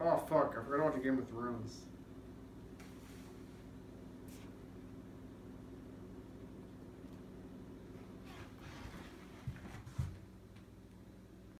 Oh fuck! I forgot to the Game with runes.